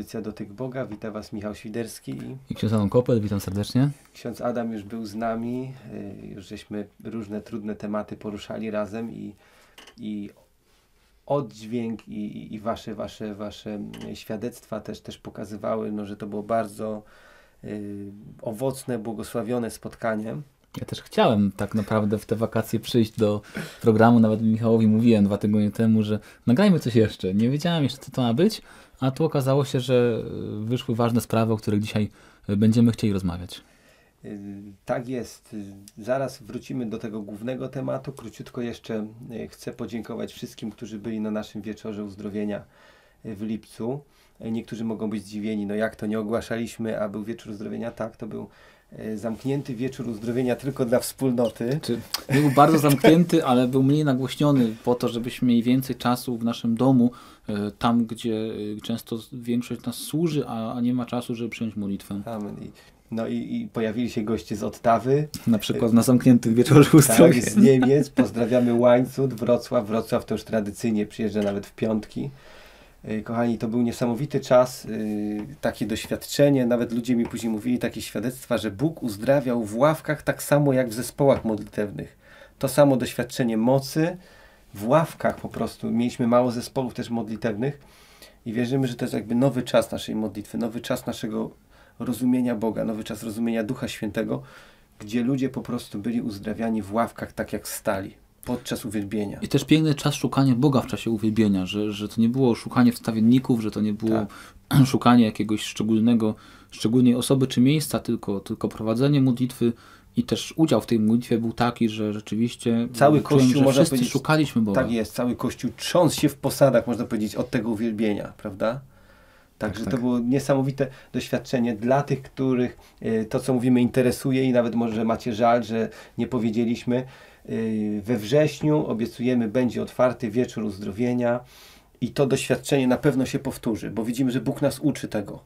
Audycja Dotyk Boga. Witam Was Michał Świderski i I ksiądz Adam Kopel, witam serdecznie. ksiądz Adam już był z nami. y, Już żeśmy różne trudne tematy poruszali razem i, i oddźwięk i, i- wasze, wasze, wasze świadectwa też, też pokazywały, no, że to było bardzo y, owocne, błogosławione spotkanie. Ja też chciałem tak naprawdę w te wakacje przyjść do programu, nawet Michałowi mówiłem dwa tygodnie temu, że nagrajmy coś jeszcze. Nie wiedziałem jeszcze, co to ma być, a tu okazało się, że y, wyszły ważne sprawy, o których dzisiaj y, będziemy chcieli rozmawiać. Y, Tak jest. Y, Zaraz wrócimy do tego głównego tematu. Króciutko jeszcze y, chcę podziękować wszystkim, którzy byli na naszym wieczorze uzdrowienia w lipcu. Niektórzy mogą być zdziwieni, no jak to nie ogłaszaliśmy, a był wieczór uzdrowienia? Tak, to był zamknięty wieczór uzdrowienia tylko dla wspólnoty. Czy był bardzo zamknięty, ale był mniej nagłośniony po to, żebyśmy mieli więcej czasu w naszym domu, y, tam gdzie y, często większość nas służy, a, nie ma czasu, żeby przyjąć modlitwę. Amen. No i, i pojawili się goście z Ottawy, Na przykład na zamkniętych wieczorach tak, uzdrowienia. z Niemiec. Pozdrawiamy Łańcut, Wrocław. Wrocław to już tradycyjnie przyjeżdża nawet w piątki. Yy, Kochani, to był niesamowity czas, yy, takie doświadczenie. Nawet ludzie mi później mówili takie świadectwa, że Bóg uzdrawiał w ławkach tak samo jak w zespołach modlitewnych. To samo doświadczenie mocy w ławkach po prostu. Mieliśmy mało zespołów też modlitewnych i wierzymy, że to jest jakby nowy czas naszej modlitwy, nowy czas naszego rozumienia Boga, nowy czas rozumienia Ducha Świętego, gdzie ludzie po prostu byli uzdrawiani w ławkach tak jak stali podczas uwielbienia. I też piękny czas szukania Boga w czasie uwielbienia, że, że to nie było szukanie wstawienników, że to nie było szukanie jakiegoś szczególnego, szczególnej osoby czy miejsca, tylko, tylko prowadzenie modlitwy i też udział w tej modlitwie był taki, że rzeczywiście Cały czułem, Kościół, można wszyscy powiedzieć, szukaliśmy Boga. Tak jest, cały Kościół trząsł się w posadach, można powiedzieć, od tego uwielbienia, prawda? Także Tak, to tak. było niesamowite doświadczenie dla tych, których e, to, co mówimy, interesuje i nawet może macie żal, że nie powiedzieliśmy. E, We wrześniu obiecujemy, będzie otwarty wieczór uzdrowienia i to doświadczenie na pewno się powtórzy, bo widzimy, że Bóg nas uczy tego.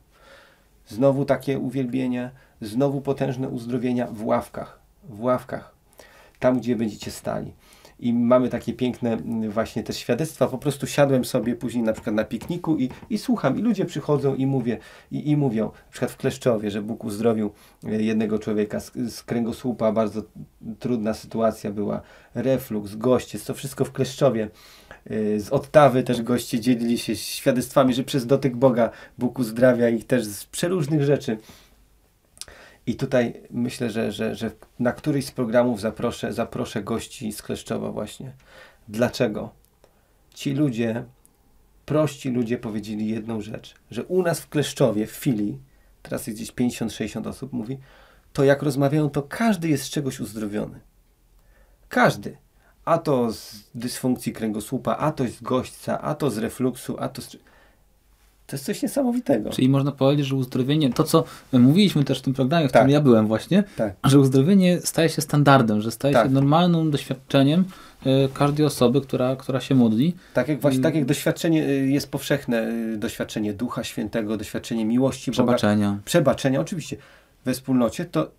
Znowu takie uwielbienie, znowu potężne uzdrowienia w ławkach, w ławkach, tam gdzie będziecie stali. I mamy takie piękne mm, właśnie te świadectwa. Po prostu siadłem sobie później na przykład na pikniku i, i słucham. I ludzie przychodzą i mówię, i, i mówią, na przykład w Kleszczowie, że Bóg uzdrowił e, jednego człowieka z, z kręgosłupa, bardzo trudna sytuacja była, reflux, goście, to wszystko w Kleszczowie. E, Z Ottawy też goście dzielili się świadectwami, że przez dotyk Boga Bóg uzdrawia ich też z przeróżnych rzeczy. I tutaj myślę, że, że, że na któryś z programów zaproszę, zaproszę gości z Kleszczowa właśnie. Dlaczego? Ci ludzie, prości ludzie powiedzieli jedną rzecz, że u nas w Kleszczowie, w filii, teraz jest gdzieś 50-60 osób mówi, to jak rozmawiają, to każdy jest z czegoś uzdrowiony. Każdy. A to z dysfunkcji kręgosłupa, a to z gośćca, a to z refluksu, a to z... To jest coś niesamowitego. Czyli można powiedzieć, że uzdrowienie, to co mówiliśmy też w tym programie, w Tak. którym ja byłem właśnie, Tak. że uzdrowienie staje się standardem, że staje Tak. się normalnym doświadczeniem e, każdej osoby, która, która się modli. Tak jak właśnie, Mm. tak jak doświadczenie y, jest powszechne, y, doświadczenie Ducha Świętego, doświadczenie miłości Boga, Przebaczenia. przebaczenia oczywiście we wspólnocie, to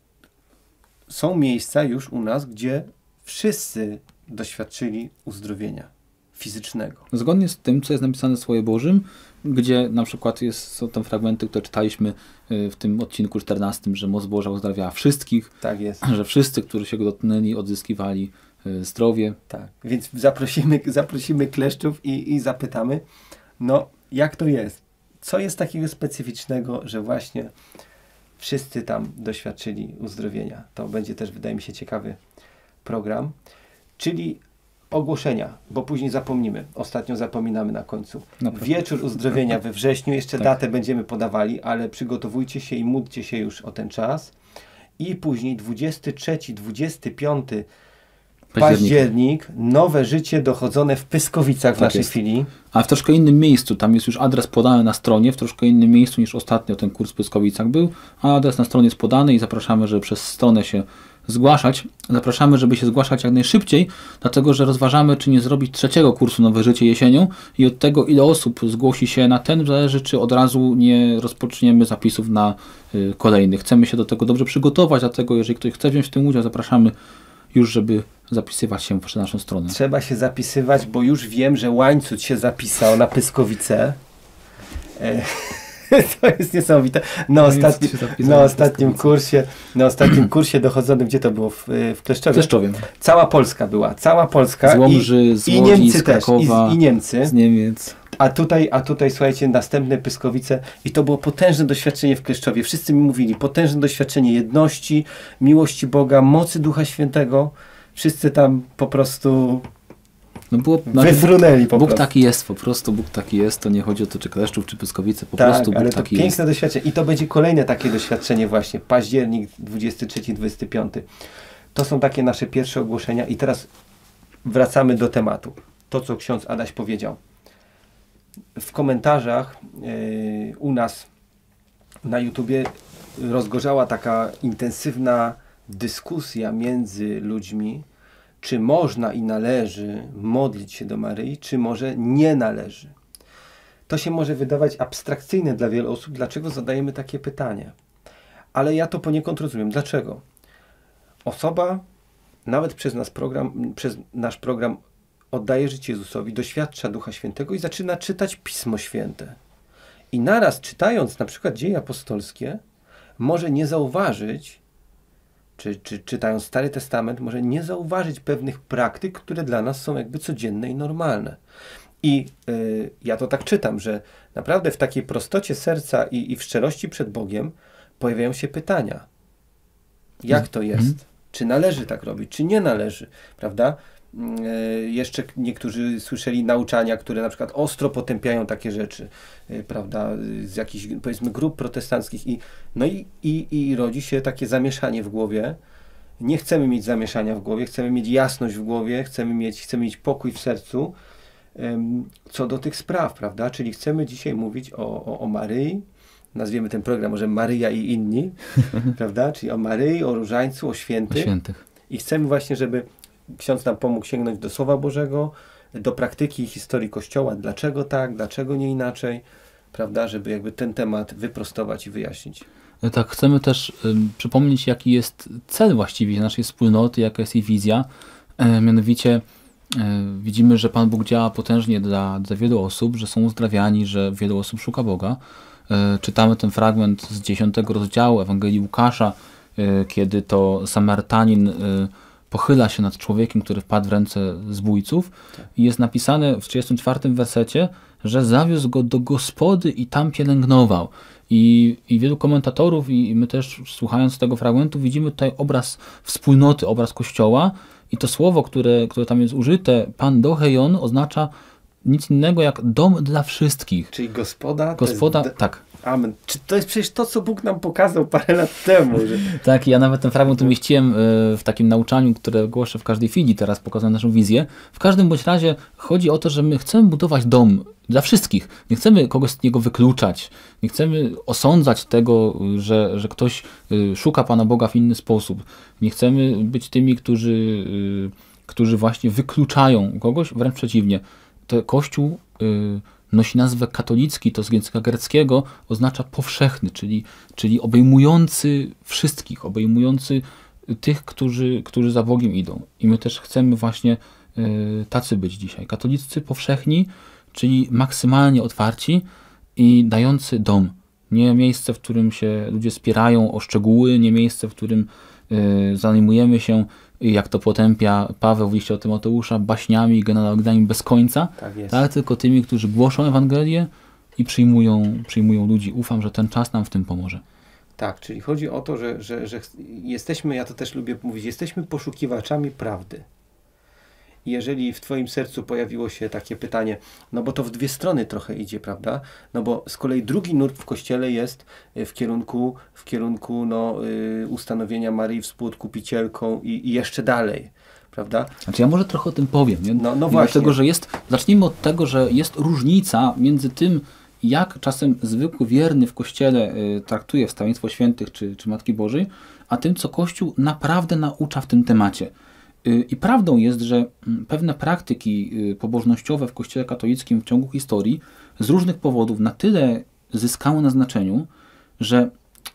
są miejsca już u nas, gdzie wszyscy doświadczyli uzdrowienia fizycznego. Zgodnie z tym, co jest napisane w Słowie Bożym, gdzie na przykład jest, są tam fragmenty, które czytaliśmy y, w tym odcinku 14, że moc Boża uzdrawiała wszystkich, Tak jest. że wszyscy, którzy się go dotknęli, odzyskiwali y, zdrowie. Tak. Więc zaprosimy, zaprosimy kleszczów i, i zapytamy, no jak to jest? Co jest takiego specyficznego, że właśnie wszyscy tam doświadczyli uzdrowienia? To będzie też, wydaje mi się, ciekawy program. Czyli ogłoszenia, bo później zapomnimy. Ostatnio zapominamy na końcu. Naprawdę. Wieczór uzdrowienia we wrześniu, jeszcze Tak. datę będziemy podawali, ale przygotowujcie się i módlcie się już o ten czas. I później 23-25 październik, nowe życie dochodzone w Pyskowicach w Tak naszej jest. chwili. A w troszkę innym miejscu, tam jest już adres podany na stronie, w troszkę innym miejscu niż ostatnio ten kurs w Pyskowicach był, a adres na stronie jest podany i zapraszamy, żeby przez stronę się zgłaszać. Zapraszamy, żeby się zgłaszać jak najszybciej, dlatego że rozważamy, czy nie zrobić trzeciego kursu Nowe Życie jesienią i od tego, ile osób zgłosi się na ten, zależy, czy od razu nie rozpoczniemy zapisów na y, kolejny. Chcemy się do tego dobrze przygotować, dlatego jeżeli ktoś chce wziąć w tym udział, zapraszamy już, żeby zapisywać się w naszą stronę. Trzeba się zapisywać, bo już wiem, że Łańcut się zapisał na Pyskowice. E, to jest niesamowite. Na, No ostatni, na ostatnim kursie, na ostatnim kursie dochodzonym, gdzie to było? W, w Kleszczowie? Kleszczowie. Cała Polska była, cała Polska. Z Łomży, z i, i Łodzi, Niemcy z też, i, Krakowa, z, i Niemcy. z Niemiec. A tutaj, a tutaj, słuchajcie, następne Pyskowice i to było potężne doświadczenie w Kleszczowie. Wszyscy mi mówili, potężne doświadczenie jedności, miłości Boga, mocy Ducha Świętego. Wszyscy tam po prostu No było, znaczy, wyfrunęli po Bóg prostu. taki jest, po prostu Bóg taki jest, to nie chodzi o to, czy Kleszczów, czy Pyskowice, po tak, prostu Bóg ale to taki piękne jest. doświadczenie. I to będzie kolejne takie doświadczenie właśnie, październik 23-25. To są takie nasze pierwsze ogłoszenia i teraz wracamy do tematu. To, co ksiądz Adaś powiedział. W komentarzach yy, u nas na YouTubie rozgorzała taka intensywna dyskusja między ludźmi, czy można i należy modlić się do Maryi, czy może nie należy. To się może wydawać abstrakcyjne dla wielu osób, dlaczego zadajemy takie pytanie. Ale ja to poniekąd rozumiem. Dlaczego? Osoba, nawet przez, nas program, przez nasz program, oddaje życie Jezusowi, doświadcza Ducha Świętego i zaczyna czytać Pismo Święte. I naraz czytając na przykład dzieje apostolskie, może nie zauważyć, czy, czy czytając Stary Testament, może nie zauważyć pewnych praktyk, które dla nas są jakby codzienne i normalne. I y, ja to tak czytam, że naprawdę w takiej prostocie serca i, i w szczerości przed Bogiem pojawiają się pytania. Jak to jest? Czy należy tak robić, czy nie należy, prawda? Y, jeszcze niektórzy słyszeli nauczania, które na przykład ostro potępiają takie rzeczy, y, prawda, z jakichś powiedzmy grup protestanckich i no i, i, i rodzi się takie zamieszanie w głowie. Nie chcemy mieć zamieszania w głowie, chcemy mieć jasność w głowie, chcemy mieć, chcemy mieć pokój w sercu co do tych spraw, prawda? Czyli chcemy dzisiaj mówić o, o, o Maryi, nazwiemy ten program może Maryja i inni, prawda? Czyli o Maryi, o Różańcu, o O świętych. świętych. I chcemy właśnie, żeby ksiądz nam pomógł sięgnąć do Słowa Bożego, do praktyki i historii Kościoła, dlaczego tak, dlaczego nie inaczej, prawda? Żeby jakby ten temat wyprostować i wyjaśnić. E, Tak, chcemy też przypomnieć, jaki jest cel właściwie naszej wspólnoty, jaka jest jej wizja. E, mianowicie e, widzimy, że Pan Bóg działa potężnie dla, dla wielu osób, że są uzdrawiani, że wielu osób szuka Boga. Czytamy ten fragment z 10 rozdziału Ewangelii Łukasza, kiedy to Samarytanin e, pochyla się nad człowiekiem, który wpadł w ręce zbójców i jest napisane w 34 wersecie, że zawiózł go do gospody i tam pielęgnował. I, I wielu komentatorów, i my też słuchając tego fragmentu, widzimy tutaj obraz wspólnoty, obraz kościoła. I to słowo, które, które tam jest użyte, pan dohejon, oznacza nic innego jak dom dla wszystkich. Czyli gospoda. Gospoda, jest tak. Amen. Czy to jest przecież to, co Bóg nam pokazał parę lat temu? Że... Tak, ja nawet ten fragment umieściłem e, w takim nauczaniu, które głoszę w każdej chwili, teraz pokazuję naszą wizję. W każdym bądź razie chodzi o to, że my chcemy budować dom dla wszystkich. Nie chcemy kogoś z niego wykluczać. Nie chcemy osądzać tego, że, że ktoś y, szuka Pana Boga w inny sposób. Nie chcemy być tymi, którzy, y, którzy właśnie wykluczają kogoś, wręcz przeciwnie. To Kościół nosi nazwę katolicki, to z języka greckiego oznacza powszechny, czyli, czyli obejmujący wszystkich, obejmujący tych, którzy, którzy za Bogiem idą. I my też chcemy właśnie y, tacy być dzisiaj. Katolicy powszechni, czyli maksymalnie otwarci i dający dom. Nie miejsce, w którym się ludzie spierają o szczegóły, nie miejsce, w którym y, zajmujemy się, jak to potępia Paweł w liście do Tymoteusza, baśniami i genealogami bez końca, Tak jest. tak, tylko tymi, którzy głoszą Ewangelię i przyjmują, przyjmują ludzi. Ufam, że ten czas nam w tym pomoże. Tak, czyli chodzi o to, że, że, że jesteśmy, ja to też lubię mówić, jesteśmy poszukiwaczami prawdy. Jeżeli w Twoim sercu pojawiło się takie pytanie, no bo to w dwie strony trochę idzie, prawda? No bo z kolei drugi nurt w Kościele jest y, w kierunku, w kierunku no, y, ustanowienia Maryi współodkupicielką i, i jeszcze dalej, prawda? Znaczy ja może trochę o tym powiem. Nie? No- no właśnie. Dlatego, że jest, zacznijmy od tego, że jest różnica między tym, jak czasem zwykły wierny w Kościele y, traktuje wstawiennictwo świętych czy, czy Matki Bożej, a tym, co Kościół naprawdę naucza w tym temacie. Y, I prawdą jest, że mm, pewne praktyki y, pobożnościowe w Kościele katolickim w ciągu historii z różnych powodów na tyle zyskały na znaczeniu, że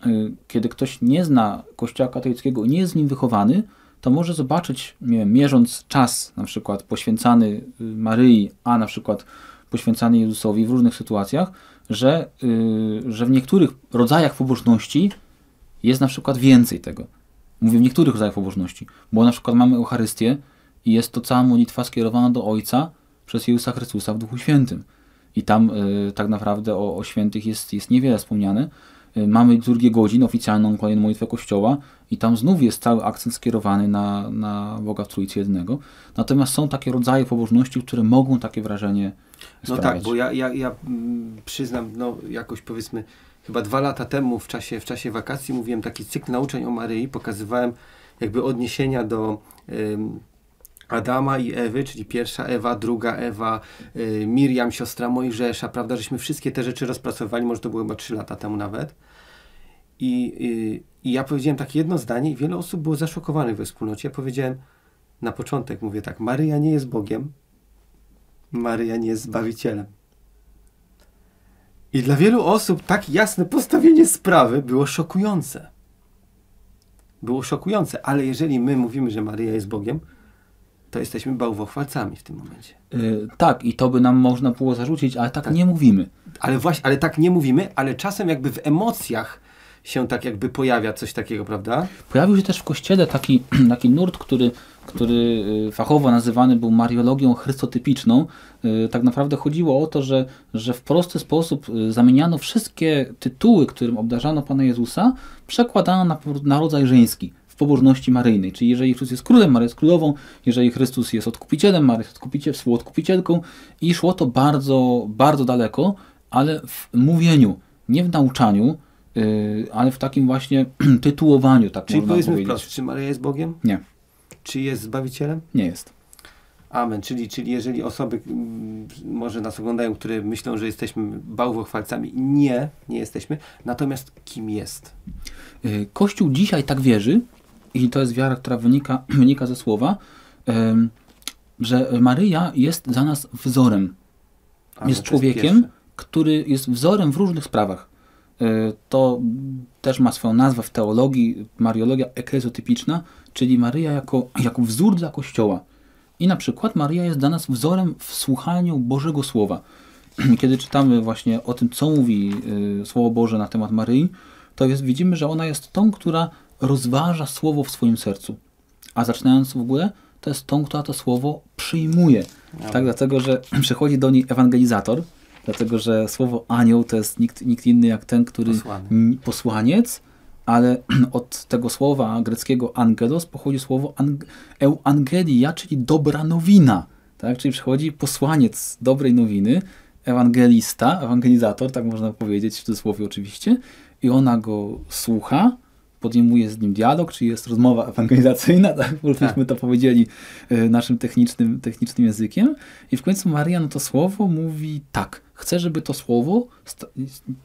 y, kiedy ktoś nie zna Kościoła katolickiego i nie jest w nim wychowany, to może zobaczyć, wiem, mierząc czas na przykład poświęcany Maryi, a na przykład poświęcany Jezusowi w różnych sytuacjach, że, że w niektórych rodzajach pobożności jest na przykład więcej tego. Mówię w niektórych rodzajach pobożności, bo na przykład mamy Eucharystię i jest to cała modlitwa skierowana do Ojca przez Jezusa Chrystusa w Duchu Świętym. I tam y, tak naprawdę o, o, świętych jest, jest niewiele wspomniane. Y, mamy liturgię godzin, oficjalną kolejną modlitwę Kościoła i tam znów jest cały akcent skierowany na, na Boga w Trójcy Jednego. Natomiast są takie rodzaje pobożności, które mogą takie wrażenie no sprawiać. tak, bo ja, ja, ja mm, przyznam, no jakoś powiedzmy chyba dwa lata temu w czasie, w czasie wakacji mówiłem taki cykl nauczeń o Maryi, pokazywałem jakby odniesienia do Adama i Ewy, czyli pierwsza Ewa, druga Ewa, y, Miriam, siostra Mojżesza, prawda, żeśmy wszystkie te rzeczy rozpracowali, może to było chyba trzy lata temu nawet. I, y, I ja powiedziałem takie jedno zdanie i wiele osób było zaszokowanych we wspólnocie. Ja powiedziałem na początek, mówię tak, Maryja nie jest Bogiem, Maryja nie jest Zbawicielem. I dla wielu osób tak jasne postawienie sprawy było szokujące. Było szokujące, ale jeżeli my mówimy, że Maryja jest Bogiem, to jesteśmy bałwochwalcami w tym momencie. Yy, tak, i to by nam można było zarzucić, ale tak, tak, nie mówimy. Ale właśnie, ale tak nie mówimy, ale czasem jakby w emocjach się tak jakby pojawia coś takiego, prawda? Pojawił się też w kościele taki, taki nurt, który, który y, fachowo nazywany był mariologią chrystotypiczną. Y, tak naprawdę chodziło o to, że, że w prosty sposób y, zamieniano wszystkie tytuły, którym obdarzano Pana Jezusa, przekładano na, na rodzaj żeński pobożności maryjnej. Czyli jeżeli Chrystus jest królem, Maria jest królową, jeżeli Chrystus jest odkupicielem, Maria jest odkupiciel, współodkupicielką i szło to bardzo, bardzo daleko, ale w mówieniu, nie w nauczaniu, yy, ale w takim właśnie tytułowaniu, tak Czyli można powiedzmy powiedzieć. wprost, czy Maria jest Bogiem? Nie. Czy jest Zbawicielem? Nie jest. Amen. Czyli, czyli jeżeli osoby może nas oglądają, które myślą, że jesteśmy bałwochwalcami, nie, nie jesteśmy. Natomiast kim jest? Yy, Kościół dzisiaj tak wierzy, i to jest wiara, która wynika, wynika ze słowa, że Maryja jest dla nas wzorem. jest człowiekiem, który jest wzorem w różnych sprawach. E, to też ma swoją nazwę w teologii, mariologia eklezotypiczna, czyli Maryja jako, jako wzór dla Kościoła. I na przykład Maryja jest dla nas wzorem w słuchaniu Bożego Słowa. Kiedy czytamy właśnie o tym, co mówi e, Słowo Boże na temat Maryi, to jest, widzimy, że ona jest tą, która rozważa słowo w swoim sercu. A zaczynając w ogóle, to jest tą, która to słowo przyjmuje. No. Tak, dlatego, że przychodzi do niej ewangelizator, dlatego, że słowo anioł to jest nikt, nikt inny jak ten, który Posłany. posłaniec, ale od tego słowa greckiego angelos pochodzi słowo euangelia, czyli dobra nowina. Tak? Czyli przychodzi posłaniec dobrej nowiny, ewangelista, ewangelizator, tak można powiedzieć w cudzysłowie oczywiście, i ona go słucha, podejmuje z nim dialog, czy jest rozmowa ewangelizacyjna, tak, tak. to powiedzieli e, naszym technicznym, technicznym językiem. I w końcu Maria no to słowo mówi tak, chcę, żeby to słowo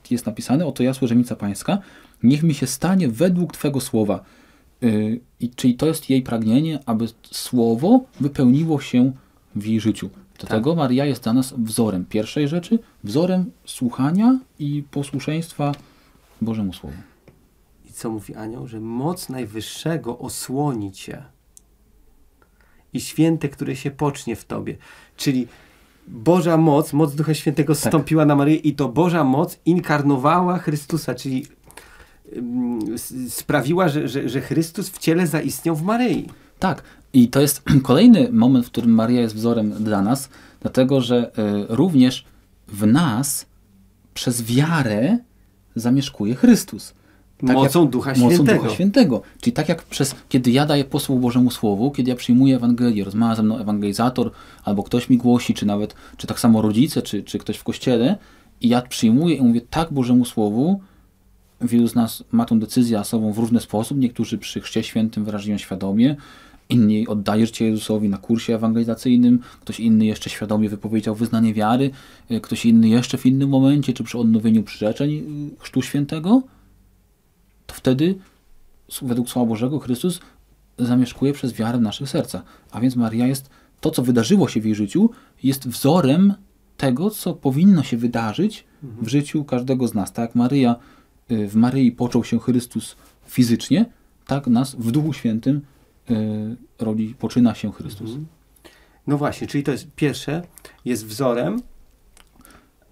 jest napisane, oto ja służebnica pańska, niech mi się stanie według Twego słowa. E, I, czyli to jest jej pragnienie, aby słowo wypełniło się w jej życiu. Dlatego tak. Maria jest dla nas wzorem pierwszej rzeczy, wzorem słuchania i posłuszeństwa Bożemu Słowu co mówi anioł? Że moc Najwyższego osłoni cię i święte, które się pocznie w tobie. Czyli Boża moc, moc Ducha Świętego tak. stąpiła tak. na Maryję i to Boża moc inkarnowała Chrystusa, czyli sprawiła, że, że, że Chrystus w ciele zaistniał w Maryi. Tak. I to jest kolejny moment, w którym Maria jest wzorem dla nas, dlatego że y, również w nas przez wiarę zamieszkuje Chrystus. Tak mocą Ducha Świętego. Mocą Ducha Świętego. Czyli tak jak przez, kiedy ja daję posłu Bożemu Słowu, kiedy ja przyjmuję Ewangelię, rozmawia ze mną ewangelizator, albo ktoś mi głosi, czy nawet, czy tak samo rodzice, czy, czy ktoś w kościele, i ja przyjmuję i mówię tak Bożemu Słowu, wielu z nas ma tą decyzję sobą w różny sposób, niektórzy przy Chrzcie Świętym wyrażają ją świadomie, inni oddaje życie Jezusowi na kursie ewangelizacyjnym, ktoś inny jeszcze świadomie wypowiedział wyznanie wiary, ktoś inny jeszcze w innym momencie, czy przy odnowieniu przyrzeczeń y, Chrztu Świętego, to wtedy według Słowa Bożego Chrystus zamieszkuje przez wiarę w naszych sercach. A więc Maria jest, to co wydarzyło się w jej życiu, jest wzorem tego, co powinno się wydarzyć w życiu każdego z nas. Tak jak Maryja, y, w Maryi począł się Chrystus fizycznie, tak nas w Duchu Świętym y, rodzi, poczyna się Chrystus. Mhm. No właśnie, czyli to jest pierwsze, jest wzorem,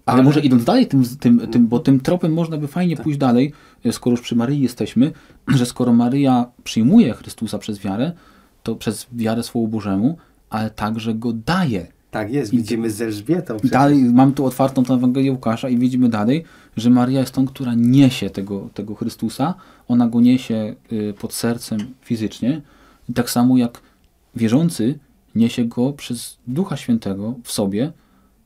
Ale może idąc dalej, tym, tym, tym, bo tym tropem można by fajnie pójść dalej, e, skoro już przy Maryi jesteśmy, że skoro Maryja przyjmuje Chrystusa przez wiarę, to przez wiarę Słowu Bożemu, ale także go daje. Tak jest, widzimy z Elżbietą. I przecież. dalej mam tu otwartą tę Ewangelię Łukasza i widzimy dalej, że Maria jest tą, która niesie tego, tego Chrystusa. Ona go niesie y, pod sercem fizycznie. I tak samo jak wierzący niesie go przez Ducha Świętego w sobie.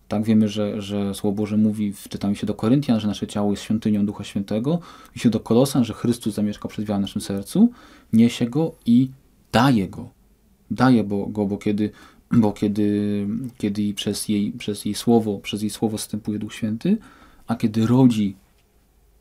Tak wiemy, że, że Słowo Boże mówi, w- czytamy się do Koryntian, że nasze ciało jest świątynią Ducha Świętego. I się do Kolosan, że Chrystus zamieszka wiarę w naszym sercu. Niesie go i daje go daje bo, go, bo kiedy, bo kiedy, kiedy przez, jej, przez jej słowo, przez jej słowo wstępuje Duch Święty, a kiedy rodzi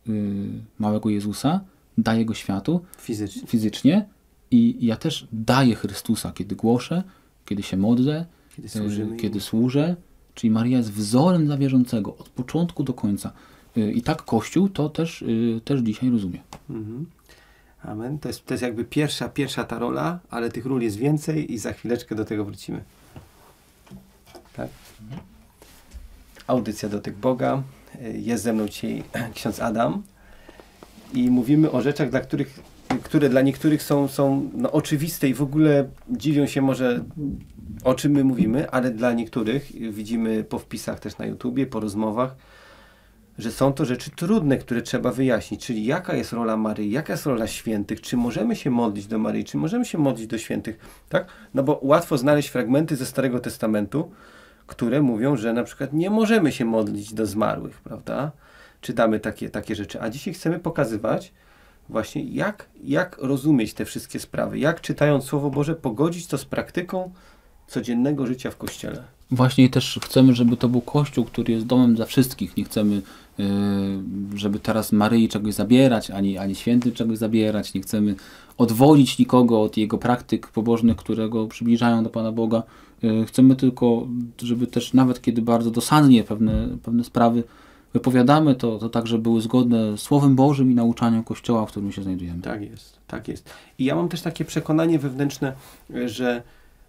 y, małego Jezusa, daje go światu Fizycznie. fizycznie i ja też daję Chrystusa, kiedy głoszę, kiedy się modlę, Kiedy y, służymy. kiedy służę, czyli Maria jest wzorem dla wierzącego od początku do końca. Y, I tak Kościół to też, y, też dzisiaj rozumie. Mhm. Amen. To jest, to jest jakby pierwsza, pierwsza ta rola, ale tych ról jest więcej i za chwileczkę do tego wrócimy. Tak? Audycja do tych Boga. Jest ze mną dzisiaj ksiądz Adam i mówimy o rzeczach, dla których, które dla niektórych są, są no, oczywiste i w ogóle dziwią się może o czym my mówimy, ale dla niektórych widzimy po wpisach też na YouTubie, po rozmowach, że są to rzeczy trudne, które trzeba wyjaśnić, czyli jaka jest rola Maryi, jaka jest rola świętych, czy możemy się modlić do Maryi, czy możemy się modlić do świętych, tak? No bo łatwo znaleźć fragmenty ze Starego Testamentu, które mówią, że na przykład nie możemy się modlić do zmarłych, prawda? Czytamy takie, takie rzeczy, a dzisiaj chcemy pokazywać właśnie jak, jak rozumieć te wszystkie sprawy, jak czytając Słowo Boże pogodzić to z praktyką codziennego życia w Kościele. Właśnie też chcemy, żeby to był Kościół, który jest domem dla wszystkich. Nie chcemy, yy, żeby teraz Maryi czegoś zabierać, ani, ani świętym czegoś zabierać. Nie chcemy odwodzić nikogo od jego praktyk pobożnych, które go przybliżają do Pana Boga. Yy, chcemy tylko, żeby też nawet kiedy bardzo dosadnie pewne, pewne sprawy wypowiadamy, to, to także były zgodne z Słowem Bożym i nauczaniem Kościoła, w którym się znajdujemy. Tak jest, tak jest. I ja mam też takie przekonanie wewnętrzne, y, że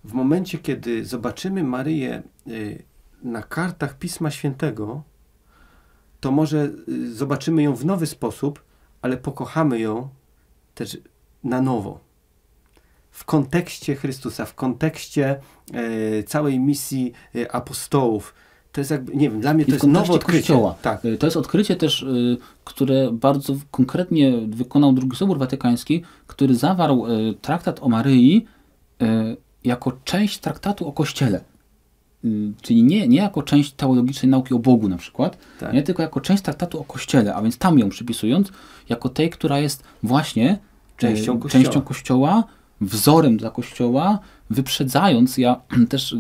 w momencie, kiedy zobaczymy Maryję y, na kartach Pisma Świętego, to może y, zobaczymy ją w nowy sposób, ale pokochamy ją też na nowo. W kontekście Chrystusa, w kontekście e, całej misji e, apostołów. To jest jakby, nie wiem, dla mnie to jest nowe odkrycie. Kościoła. Tak, Y, To jest odkrycie też, które bardzo konkretnie wykonał drugi Sobór Watykański, który zawarł traktat o Maryi jako część traktatu o Kościele. Y, Czyli nie, nie jako część teologicznej nauki o Bogu na przykład, Tak. nie tylko jako część traktatu o Kościele, a więc tam ją przypisując, jako tej, która jest właśnie Częścią y, Kościoła. częścią Kościoła, wzorem dla Kościoła, wyprzedzając, ja też,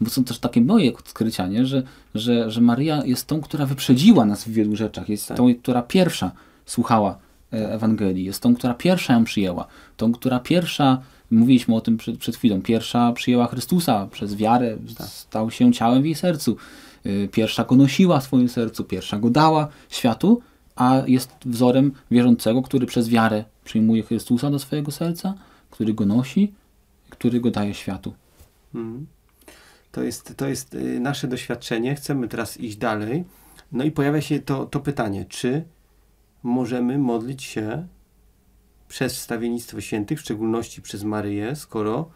bo są też takie moje odkrycia, nie? Że, że, że Maria jest tą, która wyprzedziła nas w wielu rzeczach, jest Tak. tą, która pierwsza słuchała e, Ewangelii, jest tą, która pierwsza ją przyjęła, tą, która pierwsza, mówiliśmy o tym przed, przed chwilą, pierwsza przyjęła Chrystusa przez wiarę, Tak. stał się ciałem w jej sercu, Y, pierwsza go nosiła w swoim sercu, pierwsza go dała światu, a jest wzorem wierzącego, który przez wiarę przyjmuje Chrystusa do swojego serca, który go nosi, który go daje światu. Mhm. To jest, to jest y, nasze doświadczenie. Chcemy teraz iść dalej. No i pojawia się to, to pytanie, czy możemy modlić się przez wstawiennictwo świętych, w szczególności przez Maryję, skoro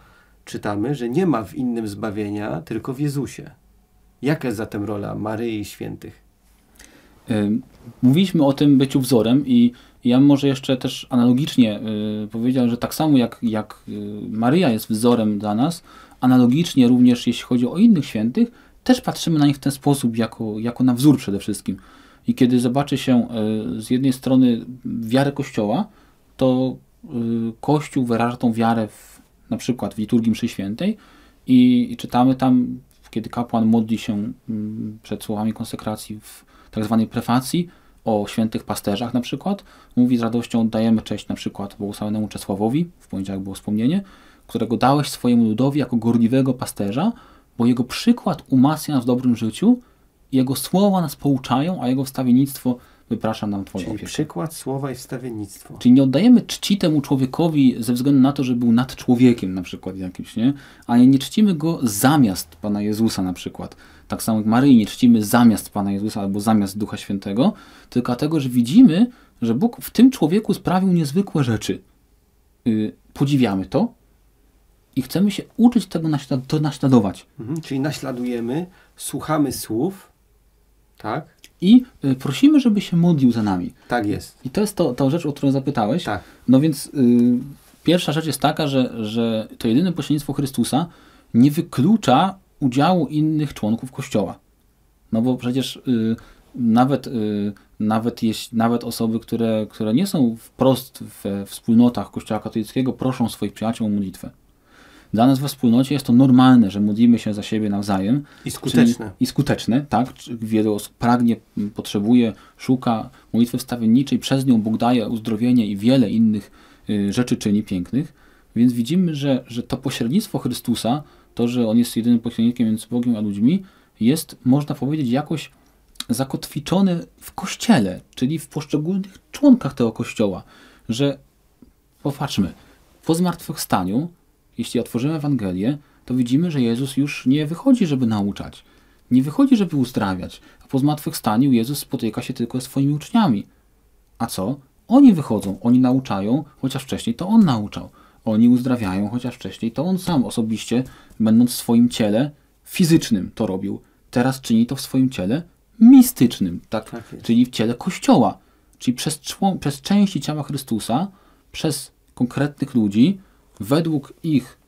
czytamy, że nie ma w innym zbawienia, tylko w Jezusie. Jaka jest zatem rola Maryi i świętych? Y, Mówiliśmy o tym byciu wzorem i ja może jeszcze też analogicznie y, powiedział, że tak samo jak, jak y, Maryja jest wzorem dla nas, analogicznie również jeśli chodzi o innych świętych, też patrzymy na nich w ten sposób, jako, jako na wzór przede wszystkim. I kiedy zobaczy się z jednej strony wiarę Kościoła, to y, Kościół wyraża tą wiarę w, na przykład w liturgii mszy świętej i, i czytamy tam, kiedy kapłan modli się mm, przed słowami konsekracji w tak zwanej prefacji o świętych pasterzach na przykład, mówi z radością oddajemy cześć na przykład błogosławionemu Czesławowi, w poniedziałek było wspomnienie, którego dałeś swojemu ludowi jako gorliwego pasterza, bo jego przykład umacnia nas w dobrym życiu, jego słowa nas pouczają, a jego wstawiennictwo wypraszam nam Twoją Czyli opiekę. przykład słowa i wstawiennictwo. Czyli nie oddajemy czci temu człowiekowi ze względu na to, że był nad człowiekiem na przykład jakimś, nie? Ale nie czcimy go zamiast Pana Jezusa na przykład. Tak samo jak Maryi nie czcimy zamiast Pana Jezusa albo zamiast Ducha Świętego, tylko dlatego, że widzimy, że Bóg w tym człowieku sprawił niezwykłe rzeczy. Yy, podziwiamy to i chcemy się uczyć tego naślad- to naśladować. Mhm. Czyli naśladujemy, słuchamy słów, tak? I y, prosimy, żeby się modlił za nami. Tak jest. I to jest to, to rzecz, o którą zapytałeś. Tak. No więc y, pierwsza rzecz jest taka, że, że to jedyne pośrednictwo Chrystusa nie wyklucza udziału innych członków Kościoła. No bo przecież y, nawet, y, nawet, jeśli, nawet osoby, które, które nie są wprost we wspólnotach Kościoła katolickiego, proszą swoich przyjaciół o modlitwę. Dla nas we wspólnocie jest to normalne, że modlimy się za siebie nawzajem. I skuteczne. Czyli, I skuteczne, tak. Czy Wiele osób pragnie, potrzebuje, szuka modlitwy wstawienniczej, przez nią Bóg daje uzdrowienie i wiele innych y, rzeczy czyni pięknych. Więc widzimy, że, że to pośrednictwo Chrystusa, to, że On jest jedynym pośrednikiem między Bogiem a ludźmi, jest, można powiedzieć, jakoś zakotwiczone w Kościele, czyli w poszczególnych członkach tego Kościoła, że popatrzmy, po zmartwychwstaniu, jeśli otworzymy Ewangelię, to widzimy, że Jezus już nie wychodzi, żeby nauczać. Nie wychodzi, żeby uzdrawiać. A po zmartwychwstaniu Jezus spotyka się tylko ze swoimi uczniami. A co? Oni wychodzą, oni nauczają, chociaż wcześniej to On nauczał. Oni uzdrawiają, chociaż wcześniej to On sam osobiście, będąc w swoim ciele fizycznym to robił. Teraz czyni to w swoim ciele mistycznym, tak? Tak czyli w ciele Kościoła. Czyli przez, przez części ciała Chrystusa, przez konkretnych ludzi, według ich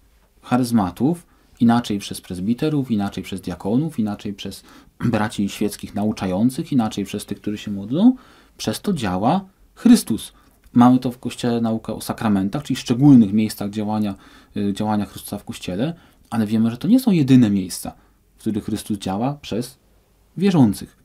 charyzmatów, inaczej przez prezbiterów, inaczej przez diakonów, inaczej przez braci świeckich nauczających, inaczej przez tych, którzy się modlą, przez to działa Chrystus. Mamy to w Kościele naukę o sakramentach, czyli szczególnych miejscach działania, y, działania Chrystusa w Kościele, ale wiemy, że to nie są jedyne miejsca, w których Chrystus działa przez wierzących.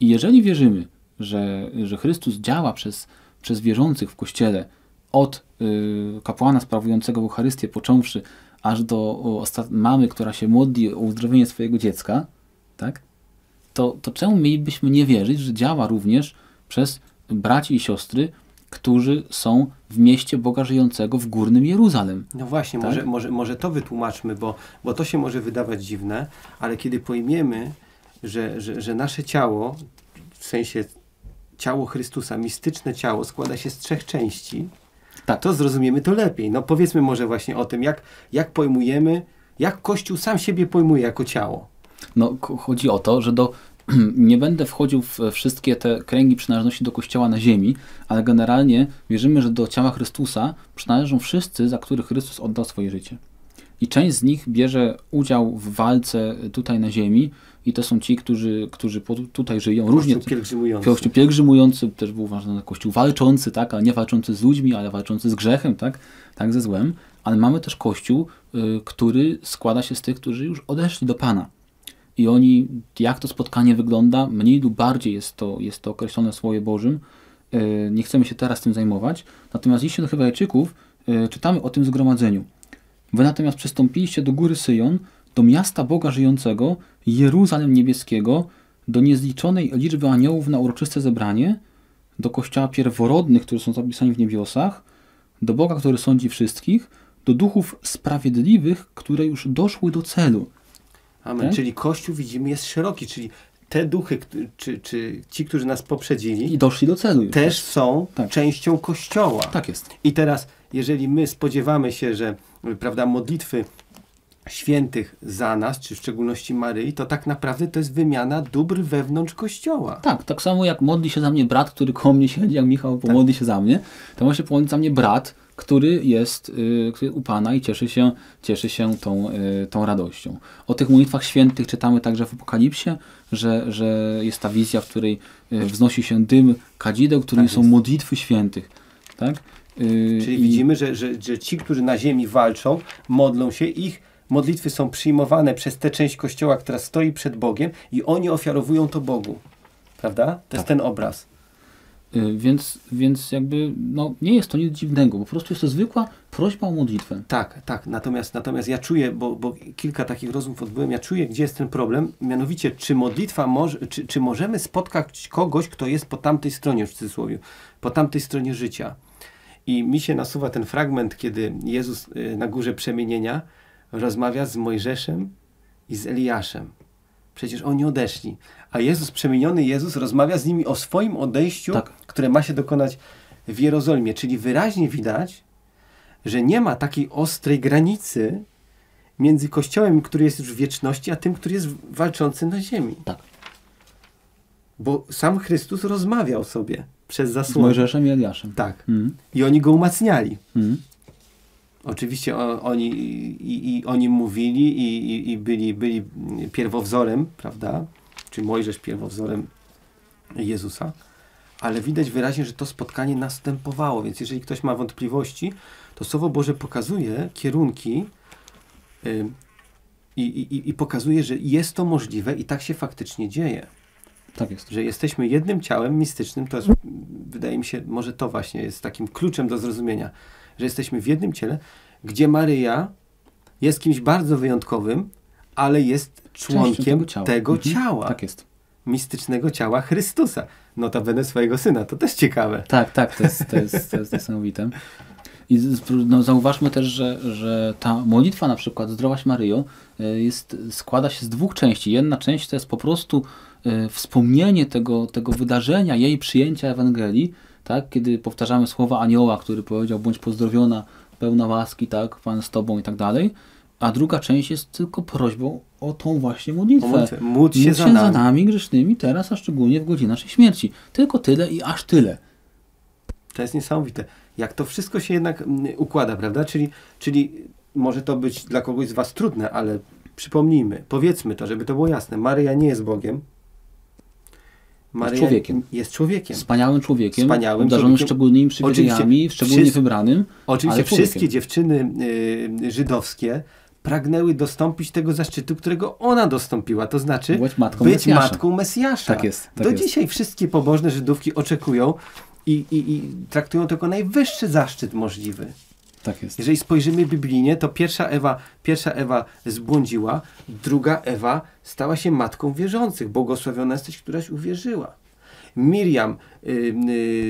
I jeżeli wierzymy, że, że Chrystus działa przez, przez wierzących w Kościele od y, kapłana sprawującego Eucharystię, począwszy aż do mamy, która się modli o uzdrowienie swojego dziecka, tak? to, to czemu mielibyśmy nie wierzyć, że działa również przez braci i siostry, którzy są w mieście Boga żyjącego w górnym Jeruzalem? No właśnie, Tak? może, może, może to wytłumaczmy, bo, bo to się może wydawać dziwne, ale kiedy pojmiemy, że, że, że nasze ciało, w sensie ciało Chrystusa, mistyczne ciało, składa się z trzech części, Tak. to zrozumiemy to lepiej. No powiedzmy może właśnie o tym, jak, jak pojmujemy, jak Kościół sam siebie pojmuje jako ciało. No, chodzi o to, że do, nie będę wchodził w wszystkie te kręgi przynależności do Kościoła na ziemi, ale generalnie wierzymy, że do ciała Chrystusa przynależą wszyscy, za których Chrystus oddał swoje życie. I część z nich bierze udział w walce tutaj na ziemi i to są ci, którzy, którzy tutaj żyją. Różnie, Kościół pielgrzymujący. Kościół pielgrzymujący też był uważany za kościół walczący, tak, ale nie walczący z ludźmi, ale walczący z grzechem, tak, tak ze złem. Ale mamy też kościół, y, który składa się z tych, którzy już odeszli do Pana. I oni, jak to spotkanie wygląda, mniej lub bardziej jest to, jest to określone Słowie Bożym. Y, Nie chcemy się teraz tym zajmować. Natomiast liście do Hebrajczyków y, czytamy o tym zgromadzeniu. Wy natomiast przystąpiliście do góry Syjon, do miasta Boga żyjącego, Jeruzalem niebieskiego, do niezliczonej liczby aniołów na uroczyste zebranie, do kościoła pierworodnych, którzy są zapisani w niebiosach, do Boga, który sądzi wszystkich, do duchów sprawiedliwych, które już doszły do celu. Amen. Tak? Czyli Kościół widzimy jest szeroki, czyli te duchy, czy, czy ci, którzy nas poprzedzili, I doszli do celu. Już. też są Tak. częścią Kościoła. Tak jest. I teraz, jeżeli my spodziewamy się, że prawda, modlitwy świętych za nas, czy w szczególności Maryi, to tak naprawdę to jest wymiana dóbr wewnątrz Kościoła. Tak, tak samo jak modli się za mnie brat, który koło mnie siedzi, jak Michał pomodli się za mnie, to może się pomodlić za mnie brat, który jest y, który u Pana i cieszy się, cieszy się tą, y, tą radością. O tych modlitwach świętych czytamy także w Apokalipsie, że, że jest ta wizja, w której y, wznosi się dym kadzideł, którymi Tak są modlitwy świętych. Tak? Y, Czyli i- widzimy, że, że, że ci, którzy na ziemi walczą, modlą się, ich modlitwy są przyjmowane przez tę część Kościoła, która stoi przed Bogiem i oni ofiarowują to Bogu. Prawda? To jest ten obraz. Y, Więc, więc jakby no, nie jest to nic dziwnego, po prostu jest to zwykła prośba o modlitwę. Tak, tak. Natomiast, natomiast ja czuję, bo, bo kilka takich rozmów odbyłem, ja czuję, gdzie jest ten problem. Mianowicie, czy modlitwa może, czy, czy możemy spotkać kogoś, kto jest po tamtej stronie, w cudzysłowie, po tamtej stronie życia. I mi się nasuwa ten fragment, kiedy Jezus y, na górze przemienienia rozmawia z Mojżeszem i z Eliaszem. Przecież oni odeszli. A Jezus, przemieniony Jezus, rozmawia z nimi o swoim odejściu, Tak. które ma się dokonać w Jerozolimie. Czyli wyraźnie widać, że nie ma takiej ostrej granicy między Kościołem, który jest już w wieczności, a tym, który jest walczący na ziemi. Tak. Bo sam Chrystus rozmawiał sobie przez Z zasłonę. Mojżeszem i Eliaszem. Tak. Mhm. I oni go umacniali. Mhm. Oczywiście o, oni, i, i oni mówili i, i, i byli, byli pierwowzorem, prawda? Czy Mojżesz pierwowzorem Jezusa. Ale widać wyraźnie, że to spotkanie następowało. Więc jeżeli ktoś ma wątpliwości, to Słowo Boże pokazuje kierunki i, i, i pokazuje, że jest to możliwe i tak się faktycznie dzieje. Tak jest. Że jesteśmy jednym ciałem mistycznym, to jest, wydaje mi się, może to właśnie jest takim kluczem do zrozumienia, że jesteśmy w jednym ciele, gdzie Maryja jest kimś bardzo wyjątkowym, ale jest członkiem tego ciała. tego Mhm. ciała, Tak jest. mistycznego ciała Chrystusa. Notabene swojego syna, to też ciekawe. Tak, tak, to jest, to jest, to jest niesamowite. I no, zauważmy też, że, że ta modlitwa na przykład Zdrowaś Maryjo y, jest, składa się z dwóch części. Jedna część to jest po prostu y, wspomnienie tego, tego wydarzenia, jej przyjęcia Ewangelii, tak, kiedy powtarzamy słowa anioła, który powiedział bądź pozdrowiona, pełna łaski, tak, Pan z Tobą i tak dalej. A druga część jest tylko prośbą o tą właśnie modlitwę. Módl się Módl za się nami. za nami grzesznymi teraz, a szczególnie w godzinę naszej śmierci. Tylko tyle i aż tyle. To jest niesamowite. Jak to wszystko się jednak mm, układa, prawda? Czyli, czyli może to być dla kogoś z Was trudne, ale przypomnijmy, powiedzmy to, żeby to było jasne. Maryja nie jest Bogiem. Maryja człowiekiem. Jest człowiekiem. Wspaniałym człowiekiem, Wspaniałym obdarzonym człowiekiem. szczególnymi przywilejami, szczególnie wszyscy- wybranym. Oczywiście wszystkie dziewczyny y, żydowskie pragnęły dostąpić tego zaszczytu, którego ona dostąpiła, to znaczy Być matką być Mesjasza. matką Mesjasza. Tak jest, tak Do jest. dzisiaj wszystkie pobożne Żydówki oczekują i, i, i traktują to jako najwyższy zaszczyt możliwy. Tak jest. Jeżeli spojrzymy biblijnie, to pierwsza Ewa, pierwsza Ewa zbłądziła, druga Ewa stała się matką wierzących. Błogosławiona jesteś, któraś uwierzyła. Miriam, y,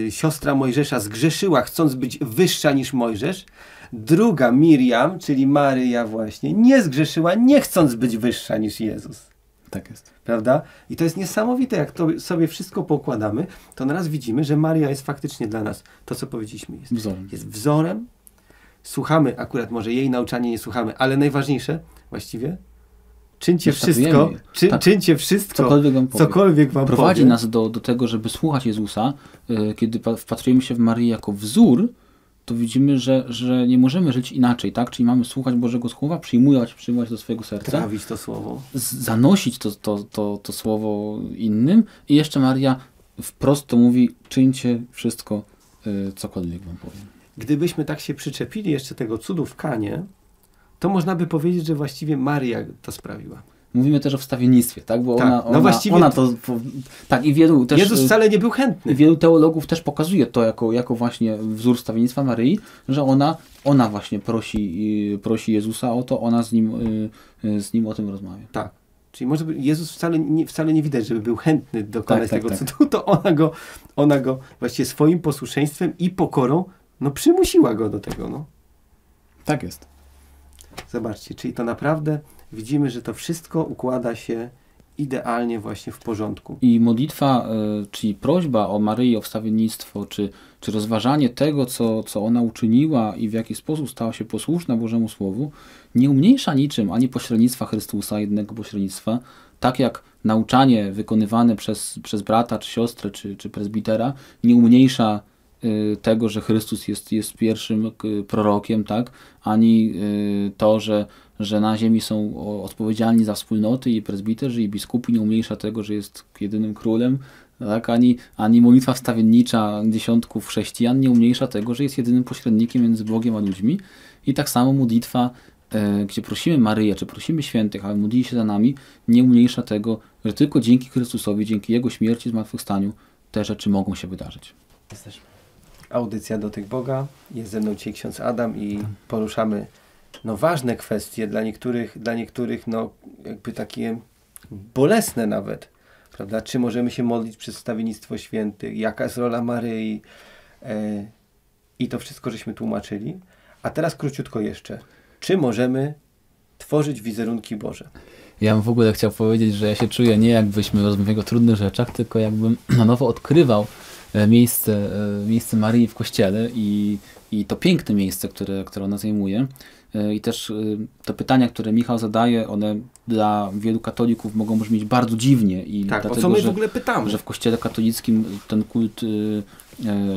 y, siostra Mojżesza, zgrzeszyła, chcąc być wyższa niż Mojżesz. Druga Miriam, czyli Maryja właśnie, nie zgrzeszyła, nie chcąc być wyższa niż Jezus. Tak jest. Prawda? I to jest niesamowite, jak to sobie wszystko poukładamy, to naraz widzimy, że Maria jest faktycznie dla nas to, co powiedzieliśmy. Jest Wzorem. jest wzorem. Słuchamy, akurat może jej nauczanie nie słuchamy, ale najważniejsze właściwie, czyńcie wszystko, czy, Tak. czyńcie wszystko, Cokolwiek wam powie. cokolwiek wam Prowadzi powie. nas do, do tego, żeby słuchać Jezusa. Y, Kiedy pa- wpatrujemy się w Maryję jako wzór, to widzimy, że, że nie możemy żyć inaczej, tak? Czyli mamy słuchać Bożego Słowa, przyjmować, przyjmować do swojego serca, trawić to słowo. zanosić to, to, to, to słowo innym i jeszcze Maria wprost to mówi, czyńcie wszystko, y, cokolwiek wam powiem. Gdybyśmy tak się przyczepili jeszcze tego cudu w Kanie, to można by powiedzieć, że właściwie Maria to sprawiła. Mówimy też o wstawiennictwie, tak? Bo Tak, ona, no ona, właściwie ona to- Tak, i wielu też... Jezus y, wcale nie był chętny. Wielu teologów też pokazuje to jako, jako właśnie wzór stawiennictwa Maryi, że ona, ona właśnie prosi, y, prosi Jezusa o to, ona z nim, y, z nim o tym rozmawia. Tak. Czyli może Jezus wcale nie, wcale nie widać, żeby był chętny dokonać Tak, tak, tego tak. cudu, to ona go, ona go właściwie swoim posłuszeństwem i pokorą no, przymusiła go do tego. No. Tak jest. Zobaczcie, czyli to naprawdę widzimy, że to wszystko układa się idealnie właśnie w porządku. I modlitwa, y, czyli prośba o Maryi, o wstawiennictwo, czy, czy rozważanie tego, co, co ona uczyniła i w jaki sposób stała się posłuszna Bożemu Słowu, nie umniejsza niczym ani pośrednictwa Chrystusa, jednego pośrednictwa, tak jak nauczanie wykonywane przez, przez brata, czy siostrę, czy, czy prezbitera nie umniejsza tego, że Chrystus jest, jest pierwszym y, prorokiem, tak? ani y, to, że, że na ziemi są odpowiedzialni za wspólnoty i prezbiterzy i biskupi, nie umniejsza tego, że jest jedynym królem, tak? ani, ani modlitwa wstawiennicza dziesiątków chrześcijan nie umniejsza tego, że jest jedynym pośrednikiem między Bogiem a ludźmi. I tak samo modlitwa, e, gdzie prosimy Maryję, czy prosimy świętych, ale modli się za nami, nie umniejsza tego, że tylko dzięki Chrystusowi, dzięki Jego śmierci, zmartwychwstaniu, te rzeczy mogą się wydarzyć. Jesteśmy. Audycja Dotyk Boga. Jest ze mną dzisiaj ksiądz Adam i poruszamy no, ważne kwestie, dla niektórych, dla niektórych no, jakby takie bolesne nawet. Prawda? Czy możemy się modlić przez stawiennictwo świętych? Jaka jest rola Maryi? E, I to wszystko żeśmy tłumaczyli. A teraz króciutko jeszcze. Czy możemy tworzyć wizerunki Boże? Ja bym w ogóle chciał powiedzieć, że ja się czuję nie jakbyśmy rozmawiali o trudnych rzeczach, tylko jakbym na nowo odkrywał miejsce, e, miejsce Maryi w Kościele i, i to piękne miejsce, które, które ona zajmuje. E, I też te pytania, które Michał zadaje, one dla wielu katolików mogą brzmieć bardzo dziwnie. I tak, dlatego, o co my że, w ogóle pytamy? Że w Kościele katolickim ten kult